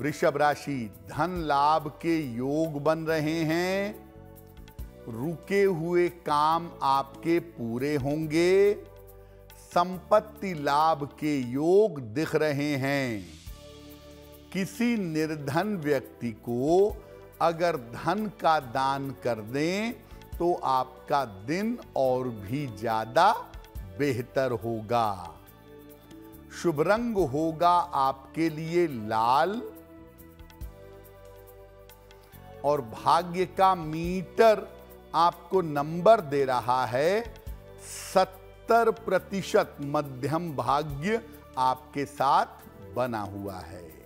वृषभ राशि, धन लाभ के योग बन रहे हैं। रुके हुए काम आपके पूरे होंगे। संपत्ति लाभ के योग दिख रहे हैं। किसी निर्धन व्यक्ति को अगर धन का दान कर दें तो आपका दिन और भी ज़्यादा बेहतर होगा। शुभ रंग होगा आपके लिए लाल और भाग्य का मीटर आपको नंबर दे रहा है, सत्तर प्रतिशत मध्यम भाग्य आपके साथ बना हुआ है।